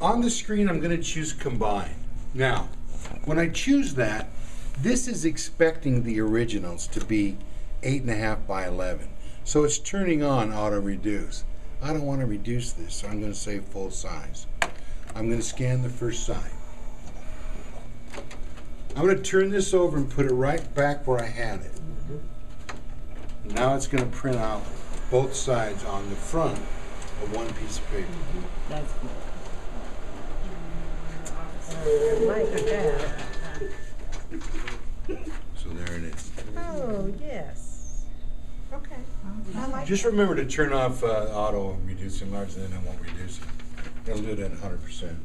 on the screen, I'm gonna choose combine. Now, when I choose that, this is expecting the originals to be eight and a half by eleven. So it's turning on auto reduce. I don't wanna reduce this, so I'm gonna say full size. I'm gonna scan the first side. I'm gonna turn this over and put it right back where I had it. Now it's gonna print out both sides on the front of one piece of paper. That's good. That. So there it is. Oh, yes. Okay. I like Just that. remember to turn off uh, auto reduce enlarge, then it won't reduce it. It'll do it at hundred percent.